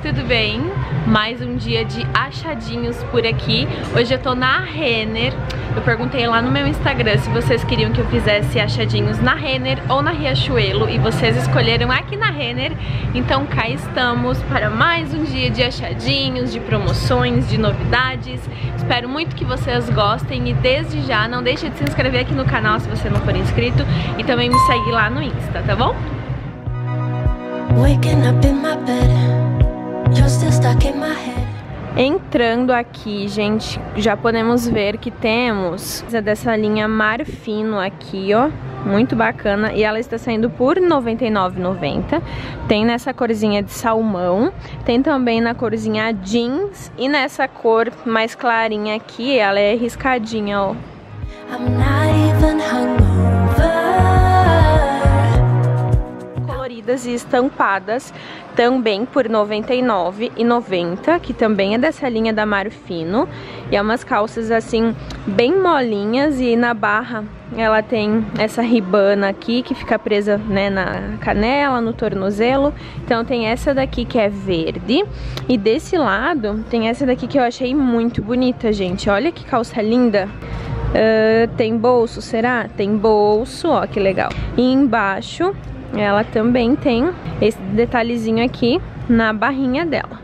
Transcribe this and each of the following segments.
tudo bem? Mais um dia de achadinhos por aqui Hoje eu tô na Renner Eu perguntei lá no meu Instagram se vocês queriam que eu fizesse achadinhos na Renner ou na Riachuelo E vocês escolheram aqui na Renner Então cá estamos para mais um dia de achadinhos, de promoções, de novidades Espero muito que vocês gostem e desde já não deixe de se inscrever aqui no canal se você não for inscrito E também me segue lá no Insta, tá bom? Entrando aqui, gente, já podemos ver que temos dessa linha Marfino aqui, ó. Muito bacana. E ela está saindo por R$ 99,90. Tem nessa corzinha de salmão. Tem também na corzinha jeans. E nessa cor mais clarinha aqui, ela é riscadinha, ó. I'm not even coloridas e estampadas também por R$ 99,90, que também é dessa linha da Marfino. E é umas calças assim bem molinhas e na barra ela tem essa ribana aqui que fica presa né, na canela, no tornozelo. Então tem essa daqui que é verde e desse lado tem essa daqui que eu achei muito bonita, gente. Olha que calça linda. Uh, tem bolso, será? Tem bolso, ó que legal. E embaixo ela também tem esse detalhezinho aqui na barrinha dela.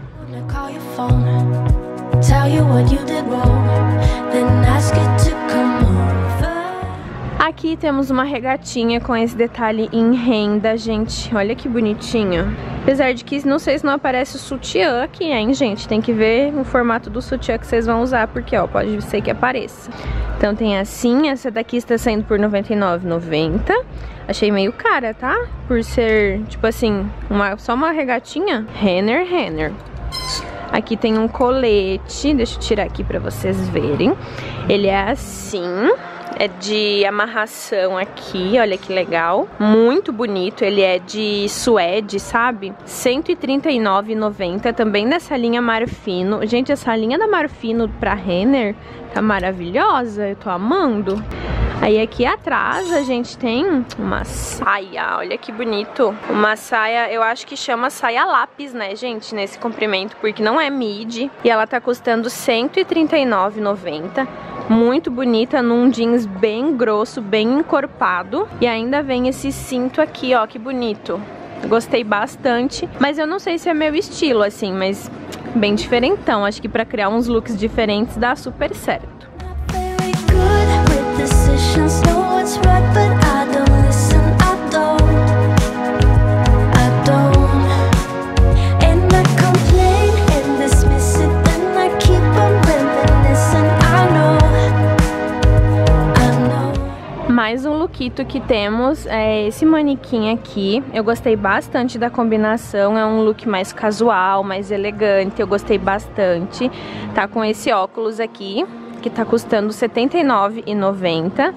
Aqui temos uma regatinha com esse detalhe em renda, gente. Olha que bonitinho. Apesar de que não sei se não aparece o sutiã aqui, hein, gente. Tem que ver o formato do sutiã que vocês vão usar, porque, ó, pode ser que apareça. Então tem assim, essa daqui está saindo por R$ 99,90. Achei meio cara, tá? Por ser, tipo assim, uma, só uma regatinha. Renner, Renner. Aqui tem um colete, deixa eu tirar aqui pra vocês verem. Ele é assim, é de amarração aqui, olha que legal. Muito bonito, ele é de suede, sabe? R$139,90, também nessa linha Marfino. Gente, essa linha da Marfino pra Renner tá maravilhosa, eu tô amando. Aí aqui atrás a gente tem uma saia, olha que bonito. Uma saia, eu acho que chama saia lápis, né, gente, nesse comprimento, porque não é midi. E ela tá custando R$139,90 muito bonita num jeans bem grosso, bem encorpado. E ainda vem esse cinto aqui, ó, que bonito. Gostei bastante, mas eu não sei se é meu estilo, assim, mas bem diferentão. Acho que pra criar uns looks diferentes dá super certo. Mais um lookito que temos é esse manequim aqui. Eu gostei bastante da combinação, é um look mais casual, mais elegante, eu gostei bastante. Tá com esse óculos aqui, que tá custando R$ 79,90.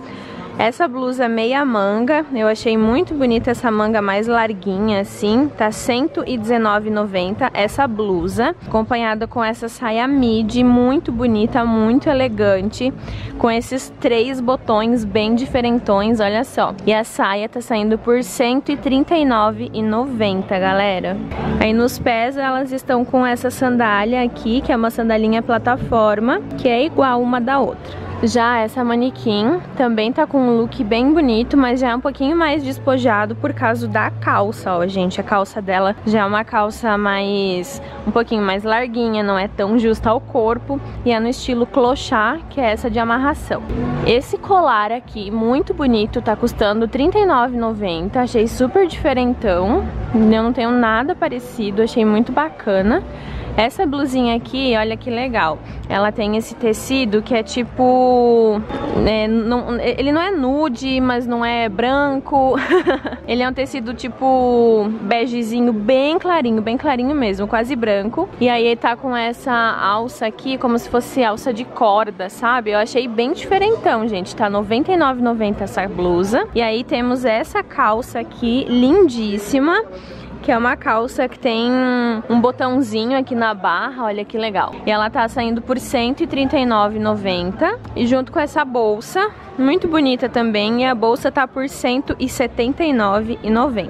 Essa blusa meia manga, eu achei muito bonita essa manga mais larguinha assim, tá R$119,90 essa blusa, acompanhada com essa saia midi, muito bonita, muito elegante, com esses três botões bem diferentões, olha só. E a saia tá saindo por R$139,90, galera. Aí nos pés elas estão com essa sandália aqui, que é uma sandalinha plataforma, que é igual uma da outra. Já essa manequim também tá com um look bem bonito, mas já é um pouquinho mais despojado por causa da calça, ó, gente. A calça dela já é uma calça mais... um pouquinho mais larguinha, não é tão justa ao corpo. E é no estilo clochard, que é essa de amarração. Esse colar aqui, muito bonito, tá custando R$39,90. Achei super diferentão. Eu não tenho nada parecido, achei muito bacana. Essa blusinha aqui, olha que legal. Ela tem esse tecido que é tipo... É, não, ele não é nude, mas não é branco. ele é um tecido tipo begezinho bem clarinho, bem clarinho mesmo, quase branco. E aí tá com essa alça aqui, como se fosse alça de corda, sabe? Eu achei bem diferentão, gente. Tá R$ 99,90 essa blusa. E aí temos essa calça aqui, lindíssima que é uma calça que tem um botãozinho aqui na barra, olha que legal. E ela tá saindo por R$139,90 e junto com essa bolsa, muito bonita também, e a bolsa tá por R$179,90.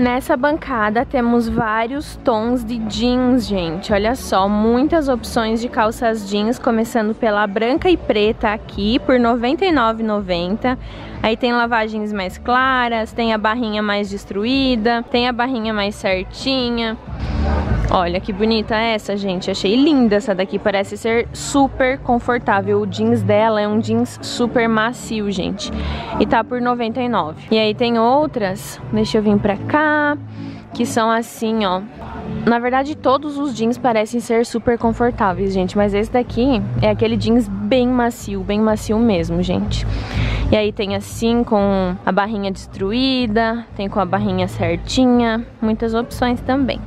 Nessa bancada temos vários tons de jeans, gente. Olha só, muitas opções de calças jeans, começando pela branca e preta aqui por R$ 99,90. Aí tem lavagens mais claras, tem a barrinha mais destruída, tem a barrinha mais certinha. Olha que bonita essa, gente. Achei linda essa daqui. Parece ser super confortável. O jeans dela é um jeans super macio, gente. E tá por 99. E aí tem outras. Deixa eu vir pra cá. Que são assim, ó. Na verdade, todos os jeans parecem ser super confortáveis, gente. Mas esse daqui é aquele jeans bem macio, bem macio mesmo, gente. E aí tem assim com a barrinha destruída, tem com a barrinha certinha, muitas opções também.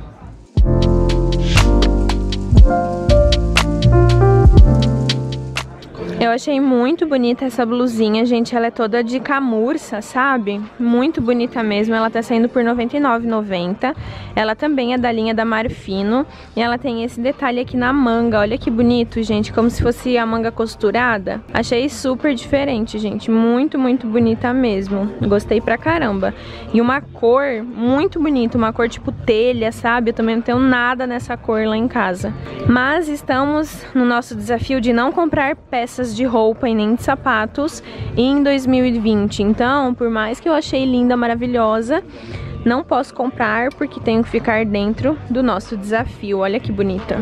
Eu achei muito bonita essa blusinha, gente. Ela é toda de camurça, sabe? Muito bonita mesmo. Ela tá saindo por R$ 99,90. Ela também é da linha da Marfino. E ela tem esse detalhe aqui na manga. Olha que bonito, gente. Como se fosse a manga costurada. Achei super diferente, gente. Muito, muito bonita mesmo. Gostei pra caramba. E uma cor muito bonita. Uma cor tipo telha, sabe? Eu também não tenho nada nessa cor lá em casa. Mas estamos no nosso desafio de não comprar peças de roupa e nem de sapatos em 2020. Então, por mais que eu achei linda, maravilhosa, não posso comprar porque tenho que ficar dentro do nosso desafio. Olha que bonita.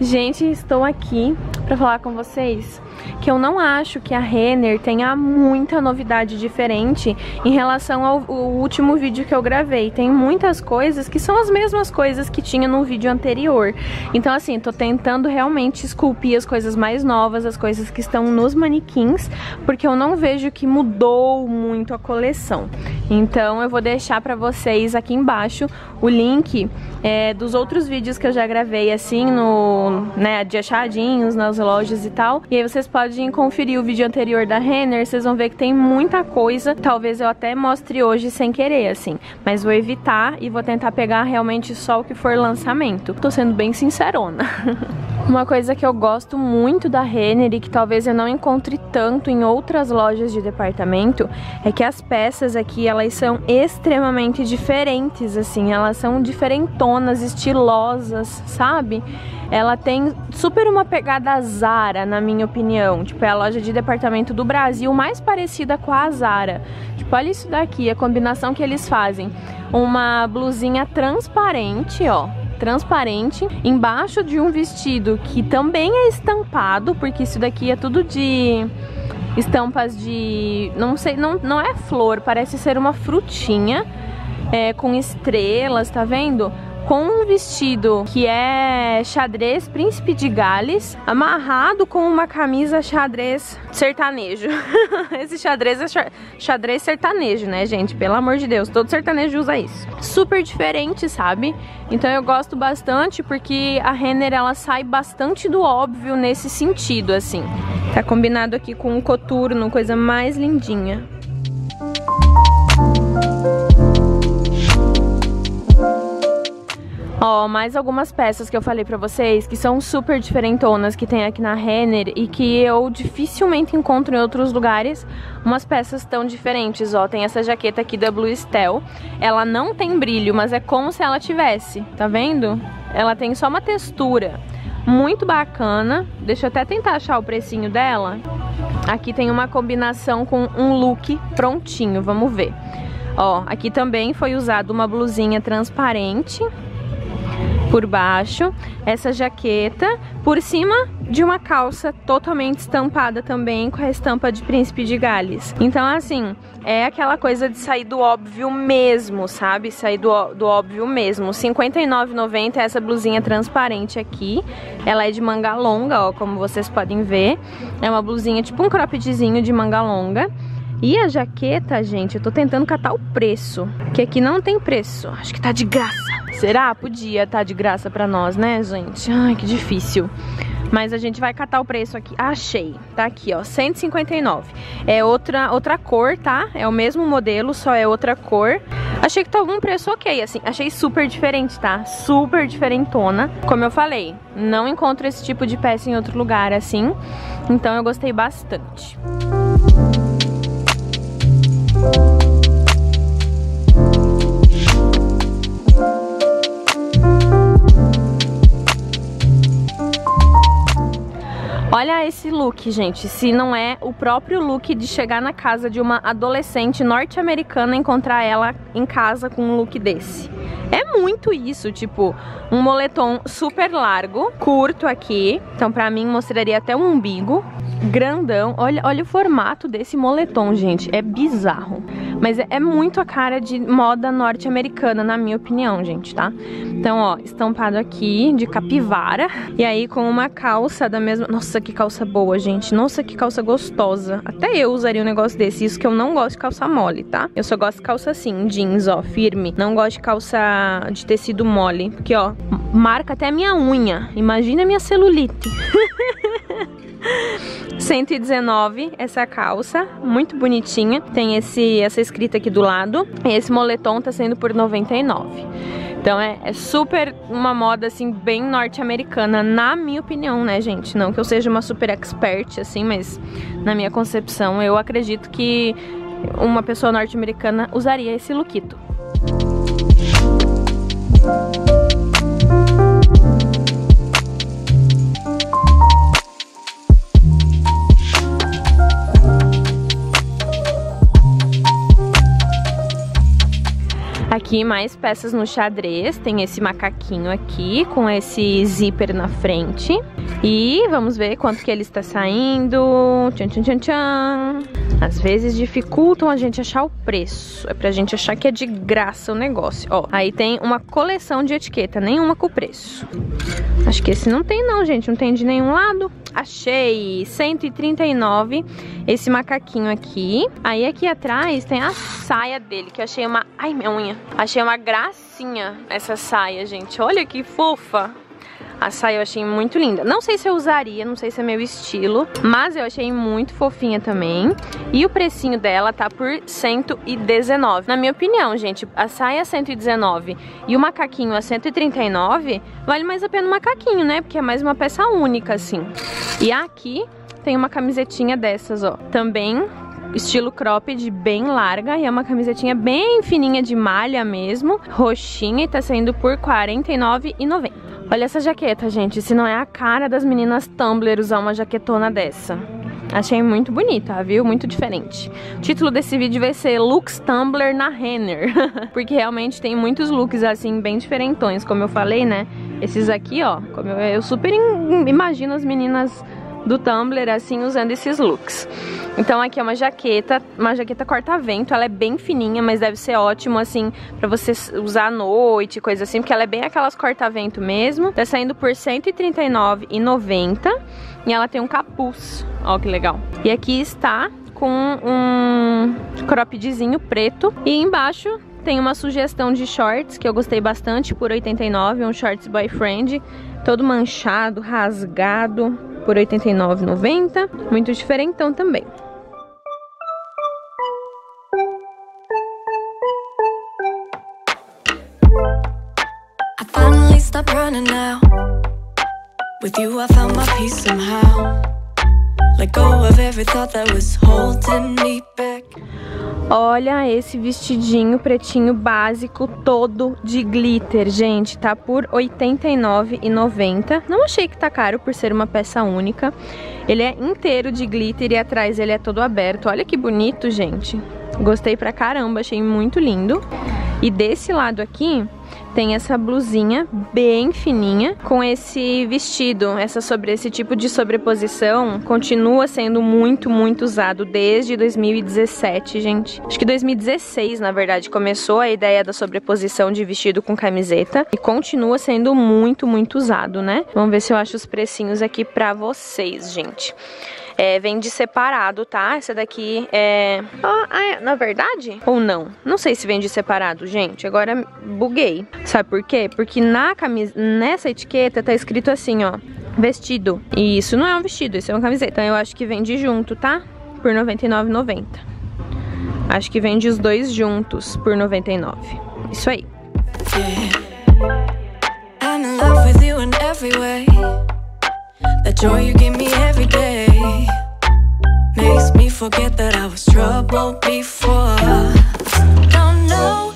Gente, estou aqui para falar com vocês que eu não acho que a Renner tenha muita novidade diferente em relação ao, ao, último vídeo que eu gravei. Tem muitas coisas que são as mesmas coisas que tinha no vídeo anterior. Então assim, tô tentando realmente esculpir as coisas mais novas, as coisas que estão nos manequins, porque eu não vejo que mudou muito a coleção. Então eu vou deixar pra vocês aqui embaixo o link é, dos outros vídeos que eu já gravei assim no, né, de achadinhos nas lojas e tal. E aí vocês podem conferir o vídeo anterior da Renner, vocês vão ver que tem muita coisa. Talvez eu até mostre hoje sem querer, assim. Mas vou evitar e vou tentar pegar realmente só o que for lançamento. Tô sendo bem sincerona. Uma coisa que eu gosto muito da Renner e que talvez eu não encontre tanto em outras lojas de departamento é que as peças aqui, elas são extremamente diferentes, assim. Elas são diferentonas, estilosas, sabe? Ela tem super uma pegada Zara, na minha opinião. Tipo, é a loja de departamento do Brasil mais parecida com a Zara. Tipo, olha isso daqui, a combinação que eles fazem. Uma blusinha transparente, ó transparente, embaixo de um vestido que também é estampado, porque isso daqui é tudo de estampas de... não sei, não, não é flor, parece ser uma frutinha é, com estrelas, tá vendo? Com um vestido que é xadrez príncipe de Gales, amarrado com uma camisa xadrez sertanejo. Esse xadrez é xadrez sertanejo, né, gente? Pelo amor de Deus, todo sertanejo usa isso. Super diferente, sabe? Então eu gosto bastante porque a Renner ela sai bastante do óbvio nesse sentido, assim. Tá combinado aqui com um coturno, coisa mais lindinha. Ó, mais algumas peças que eu falei pra vocês que são super diferentonas que tem aqui na Renner e que eu dificilmente encontro em outros lugares umas peças tão diferentes, ó. Tem essa jaqueta aqui da Blue Stell. Ela não tem brilho, mas é como se ela tivesse, tá vendo? Ela tem só uma textura muito bacana. Deixa eu até tentar achar o precinho dela. Aqui tem uma combinação com um look prontinho, vamos ver. Ó, aqui também foi usado uma blusinha transparente por baixo, essa jaqueta, por cima de uma calça totalmente estampada também com a estampa de Príncipe de Gales. Então, assim, é aquela coisa de sair do óbvio mesmo, sabe? Sair do, do óbvio mesmo. R$ 59,90 é essa blusinha transparente aqui. Ela é de manga longa, ó, como vocês podem ver. É uma blusinha tipo um croppedzinho de manga longa. E a jaqueta, gente, eu tô tentando catar o preço, que aqui não tem preço. Acho que tá de graça. Será? Podia tá de graça pra nós, né, gente? Ai, que difícil. Mas a gente vai catar o preço aqui. Achei. Tá aqui, ó. 159. É outra, outra cor, tá? É o mesmo modelo, só é outra cor. Achei que tava um preço ok, assim. Achei super diferente, tá? Super diferentona. Como eu falei, não encontro esse tipo de peça em outro lugar, assim. Então eu gostei bastante. Música Olha esse look, gente, se não é o próprio look de chegar na casa de uma adolescente norte-americana e encontrar ela em casa com um look desse. É muito isso, tipo, um moletom super largo, curto aqui, então pra mim mostraria até um umbigo, grandão. Olha, olha o formato desse moletom, gente, é bizarro. Mas é, é muito a cara de moda norte-americana, na minha opinião, gente, tá? Então, ó, estampado aqui de capivara, e aí com uma calça da mesma... Nossa, que calça boa, gente, nossa, que calça gostosa. Até eu usaria um negócio desse, isso que eu não gosto de calça mole, tá? Eu só gosto de calça assim, jeans, ó, firme. Não gosto de calça de tecido mole, porque ó, marca até minha unha. Imagina minha celulite. 119 essa calça, muito bonitinha. Tem esse, essa escrita aqui do lado. E esse moletom tá sendo por 99. Então é, é super uma moda, assim, bem norte-americana, na minha opinião, né, gente? Não que eu seja uma super expert, assim, mas na minha concepção, eu acredito que uma pessoa norte-americana usaria esse lookito. Thank you. Aqui mais peças no xadrez, tem esse macaquinho aqui com esse zíper na frente. E vamos ver quanto que ele está saindo. Tchan, tchan, tchan, tchan. Às vezes dificultam a gente achar o preço. É pra gente achar que é de graça o negócio. Ó, aí tem uma coleção de etiqueta, nenhuma com preço. Acho que esse não tem não, gente. Não tem de nenhum lado. Achei 139 esse macaquinho aqui. Aí aqui atrás tem a saia dele, que eu achei uma... Ai, minha unha. Achei uma gracinha essa saia, gente. Olha que fofa. A saia eu achei muito linda. Não sei se eu usaria, não sei se é meu estilo, mas eu achei muito fofinha também. E o precinho dela tá por 119. Na minha opinião, gente, a saia é 119 e o macaquinho a 139, vale mais a pena o macaquinho, né? Porque é mais uma peça única, assim. E aqui tem uma camisetinha dessas, ó. Também estilo cropped bem larga e é uma camisetinha bem fininha de malha mesmo, roxinha e tá saindo por R$ 49,90. Olha essa jaqueta, gente, se não é a cara das meninas Tumblr usar uma jaquetona dessa. Achei muito bonita, viu? Muito diferente. O título desse vídeo vai ser Looks Tumblr na Renner, porque realmente tem muitos looks assim bem diferentões, como eu falei, né? Esses aqui, ó, como eu, eu super imagino as meninas do Tumblr, assim, usando esses looks. Então aqui é uma jaqueta, uma jaqueta corta-vento, ela é bem fininha, mas deve ser ótimo, assim, pra você usar à noite, coisa assim, porque ela é bem aquelas corta-vento mesmo. Tá saindo por R$139,90 e ela tem um capuz, ó que legal. E aqui está com um croppedzinho preto e embaixo tem uma sugestão de shorts que eu gostei bastante por 89, um shorts boyfriend, todo manchado, rasgado, por R$ 89,90. Muito diferentão também. I finally stopped running now. With you I found my peace somehow. Olha esse vestidinho pretinho básico todo de glitter, gente. Tá por R$ 89,90. Não achei que tá caro por ser uma peça única. Ele é inteiro de glitter e atrás ele é todo aberto. Olha que bonito, gente. Gostei pra caramba, achei muito lindo. E desse lado aqui tem essa blusinha bem fininha com esse vestido, essa sobre esse tipo de sobreposição continua sendo muito, muito usado desde 2017, gente. Acho que 2016, na verdade, começou a ideia da sobreposição de vestido com camiseta e continua sendo muito, muito usado, né? Vamos ver se eu acho os precinhos aqui pra vocês, gente. É, vende separado, tá? Essa daqui é... Ah, é... Na verdade? Ou não? Não sei se vende separado, gente. Agora buguei. Sabe por quê? Porque na camisa... nessa etiqueta tá escrito assim, ó. Vestido. E isso não é um vestido, isso é uma camiseta. Então eu acho que vende junto, tá? Por R$ 99,90. Acho que vende os dois juntos por 99. Isso aí. I'm in love with you in every way. The joy you give me every day makes me forget that I was troubled before. Don't know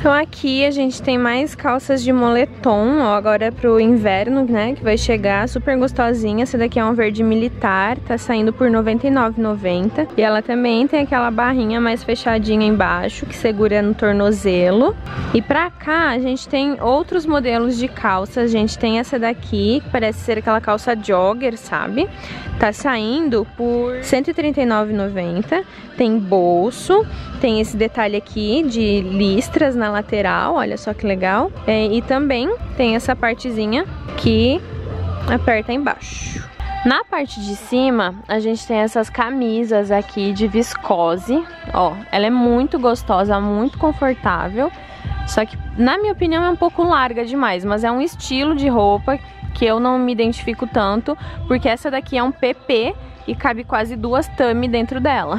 Então aqui a gente tem mais calças de moletom, ó, agora é pro inverno, né, que vai chegar, super gostosinha. Essa daqui é um verde militar, tá saindo por R$ 99,90. E ela também tem aquela barrinha mais fechadinha embaixo, que segura no tornozelo. E pra cá a gente tem outros modelos de calças, a gente tem essa daqui, que parece ser aquela calça jogger, sabe? Tá saindo por R$ 139,90. Tem bolso, tem esse detalhe aqui de listras na lateral, olha só que legal. É, e também tem essa partezinha que aperta embaixo. Na parte de cima, a gente tem essas camisas aqui de viscose. Ó, ela é muito gostosa, muito confortável. Só que, na minha opinião, é um pouco larga demais, mas é um estilo de roupa que eu não me identifico tanto, porque essa daqui é um PP e cabe quase duas tami dentro dela.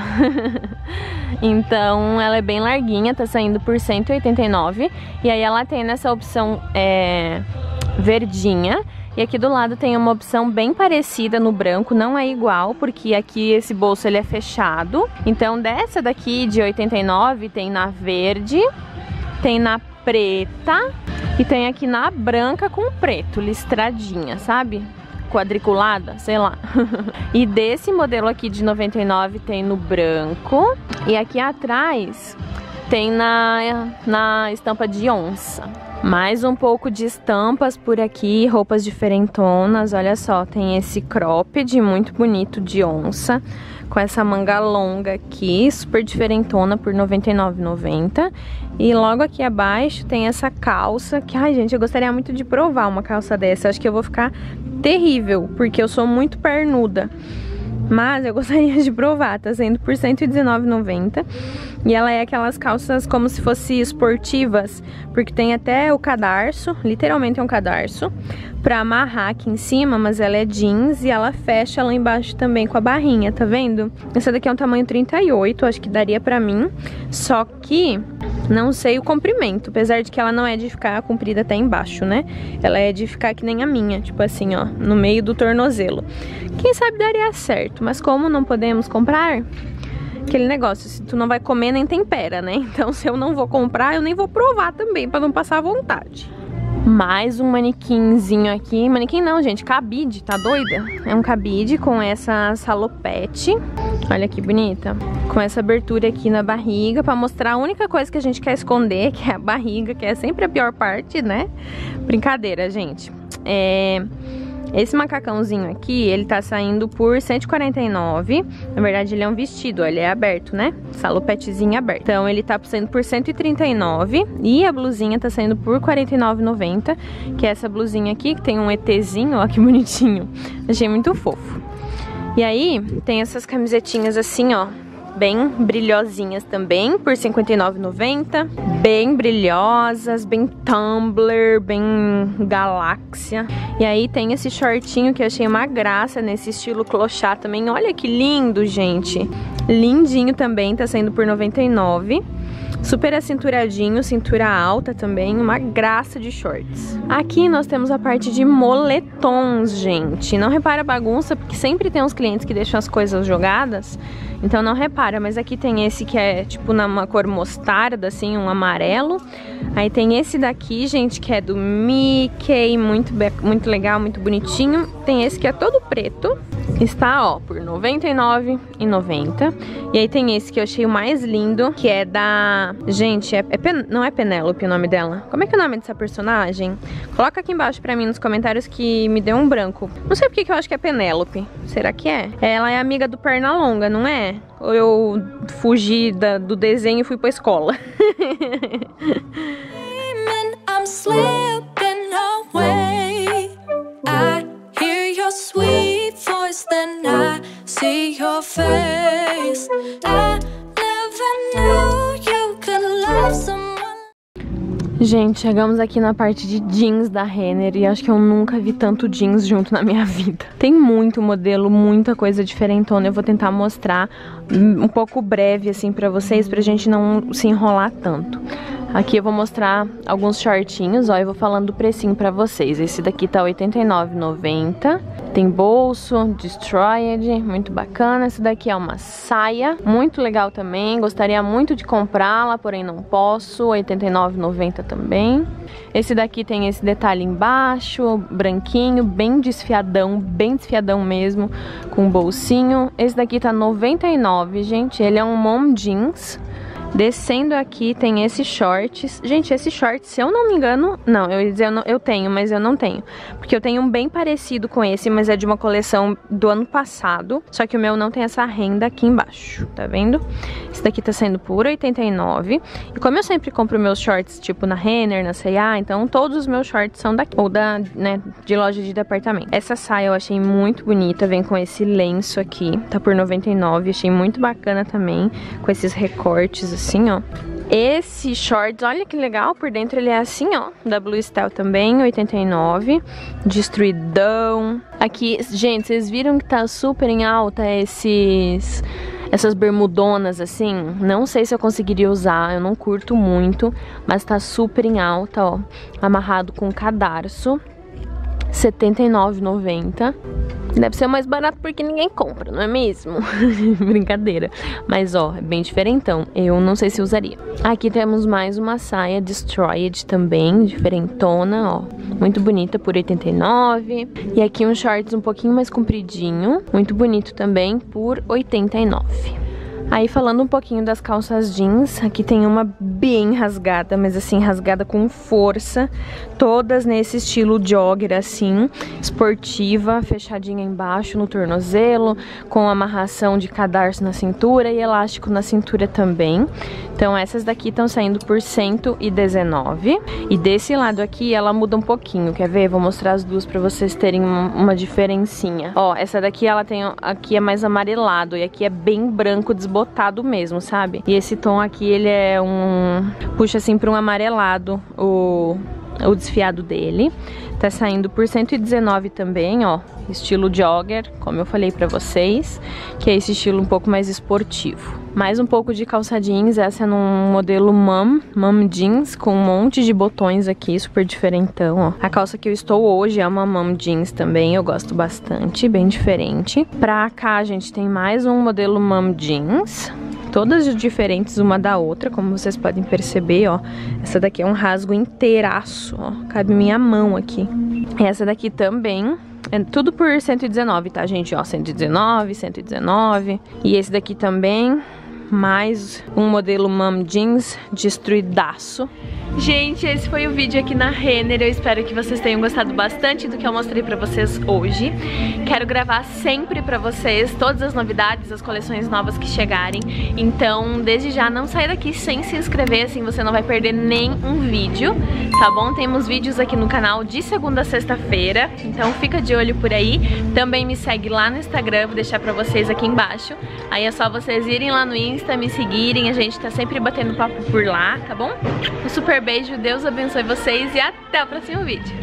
então ela é bem larguinha, tá saindo por 189 e aí ela tem nessa opção é, verdinha e aqui do lado tem uma opção bem parecida no branco, não é igual, porque aqui esse bolso ele é fechado. Então dessa daqui de 89 tem na verde, tem na preta e tem aqui na branca com preto, listradinha, sabe? Quadriculada, sei lá. e desse modelo aqui de 99 tem no branco. E aqui atrás tem na, na estampa de onça. Mais um pouco de estampas por aqui, roupas diferentonas. Olha só, tem esse cropped muito bonito de onça com essa manga longa aqui, super diferentona por R$ 99,90. E logo aqui abaixo tem essa calça que, ai gente, eu gostaria muito de provar uma calça dessa. Acho que eu vou ficar terrível, porque eu sou muito pernuda. Mas eu gostaria de provar, tá sendo por R$119,90. E ela é aquelas calças como se fossem esportivas, porque tem até o cadarço, literalmente é um cadarço, pra amarrar aqui em cima, mas ela é jeans e ela fecha lá embaixo também com a barrinha, tá vendo? Essa daqui é um tamanho 38, acho que daria pra mim, só que não sei o comprimento, apesar de que ela não é de ficar comprida até embaixo, né? Ela é de ficar que nem a minha, tipo assim, ó, no meio do tornozelo. Quem sabe daria certo, mas como não podemos comprar, aquele negócio, se tu não vai comer nem tempera, né? Então se eu não vou comprar, eu nem vou provar também, pra não passar vontade. Mais um manequinzinho aqui. Manequim não, gente, cabide, tá doida? É um cabide com essa salopete. Olha que bonita. Com essa abertura aqui na barriga pra mostrar a única coisa que a gente quer esconder, que é a barriga, que é sempre a pior parte, né? Brincadeira, gente. É... Esse macacãozinho aqui, ele tá saindo por 149. Na verdade, ele é um vestido, ele é aberto, né? Salopetezinho aberto. Então, ele tá saindo por 139. E a blusinha tá saindo por 49,90. Que é essa blusinha aqui, que tem um ETzinho, ó, que bonitinho. Achei muito fofo. E aí, tem essas camisetinhas assim, ó bem brilhosinhas também, por R$ 59,90. Bem brilhosas, bem Tumblr, bem galáxia. E aí tem esse shortinho que eu achei uma graça nesse estilo clochá também. Olha que lindo, gente. Lindinho também, tá saindo por R$ 99. Super acinturadinho, cintura alta também, uma graça de shorts. Aqui nós temos a parte de moletons, gente. Não repara a bagunça, porque sempre tem uns clientes que deixam as coisas jogadas. Então não repara, mas aqui tem esse que é tipo numa cor mostarda, assim, um amarelo. Aí tem esse daqui, gente, que é do Mickey, muito, muito legal, muito bonitinho. Tem esse que é todo preto, está, ó, por R$ 99,90. E aí tem esse que eu achei o mais lindo, que é da... Gente, é, é Pen... não é Penélope o nome dela. Como é que é o nome dessa personagem? Coloca aqui embaixo pra mim nos comentários que me deu um branco. Não sei porque que eu acho que é Penélope. Será que é? Ela é amiga do Pernalonga, não é? Ou eu fugi da, do desenho e fui pra escola? Gente, chegamos aqui na parte de jeans da Renner e acho que eu nunca vi tanto jeans junto na minha vida. Tem muito modelo, muita coisa diferentona. Eu vou tentar mostrar um pouco breve assim pra vocês, pra gente não se enrolar tanto. Aqui eu vou mostrar alguns shortinhos, ó, eu vou falando do precinho pra vocês. Esse daqui tá R$89,90. Tem bolso, Destroyed, muito bacana. Esse daqui é uma saia, muito legal também. Gostaria muito de comprá-la, porém não posso. R$89,90 também. Esse daqui tem esse detalhe embaixo, branquinho, bem desfiadão, bem desfiadão mesmo, com bolsinho. Esse daqui tá R$99, gente. Ele é um mom jeans. Descendo aqui tem esses shorts. Gente, esse short, se eu não me engano... Não, eu ia dizer, eu, não, eu tenho, mas eu não tenho. Porque eu tenho um bem parecido com esse, mas é de uma coleção do ano passado. Só que o meu não tem essa renda aqui embaixo, tá vendo? Esse daqui tá saindo por 89. E como eu sempre compro meus shorts, tipo, na Renner, na C&A, então todos os meus shorts são daqui. Ou da, né, de loja de departamento. Essa saia eu achei muito bonita, vem com esse lenço aqui. Tá por 99, achei muito bacana também. Com esses recortes, assim, ó. Esse shorts, olha que legal, por dentro ele é assim, ó, da Blue Style também, 89, destruidão. Aqui, gente, vocês viram que tá super em alta esses essas bermudonas assim, não sei se eu conseguiria usar, eu não curto muito, mas tá super em alta, ó, amarrado com cadarço. R$ 79,90. Deve ser mais barato porque ninguém compra, não é mesmo? Brincadeira. Mas ó, é bem diferentão. Eu não sei se usaria. Aqui temos mais uma saia Destroyed também, diferentona, ó. Muito bonita por 89. E aqui um shorts um pouquinho mais compridinho, muito bonito também por 89. Aí falando um pouquinho das calças jeans, aqui tem uma bem rasgada, mas assim, rasgada com força, todas nesse estilo jogger assim, esportiva, fechadinha embaixo no tornozelo, com amarração de cadarço na cintura e elástico na cintura também. Então essas daqui estão saindo por 119. E desse lado aqui ela muda um pouquinho, quer ver? Vou mostrar as duas pra vocês terem uma diferencinha. Ó, essa daqui ela tem, aqui é mais amarelado e aqui é bem branco desbotado botado mesmo, sabe? E esse tom aqui, ele é um... Puxa assim pra um amarelado o, o desfiado dele. Tá saindo por 119 também, ó. Estilo jogger, como eu falei pra vocês. Que é esse estilo um pouco mais esportivo. Mais um pouco de calça jeans, essa é num modelo mom, mom jeans, com um monte de botões aqui, super diferentão, ó. A calça que eu estou hoje é uma mom jeans também, eu gosto bastante, bem diferente. Pra cá, a gente tem mais um modelo mom jeans, todas diferentes uma da outra, como vocês podem perceber, ó. Essa daqui é um rasgo inteiraço, ó. Cabe minha mão aqui. Essa daqui também é tudo por 119, tá, gente? Ó, 119, 119. E esse daqui também, mais um modelo Mom Jeans destruidaço. Gente, esse foi o vídeo aqui na Renner. Eu espero que vocês tenham gostado bastante do que eu mostrei pra vocês hoje. Quero gravar sempre pra vocês todas as novidades, as coleções novas que chegarem. Então, desde já, não sai daqui sem se inscrever, assim você não vai perder nem um vídeo, tá bom? Temos vídeos aqui no canal de segunda a sexta-feira, então fica de olho por aí. Também me segue lá no Instagram, vou deixar pra vocês aqui embaixo. Aí é só vocês irem lá no Insta, me seguirem, a gente tá sempre batendo papo por lá, tá bom? Um super beijo, Deus abençoe vocês e até o próximo vídeo.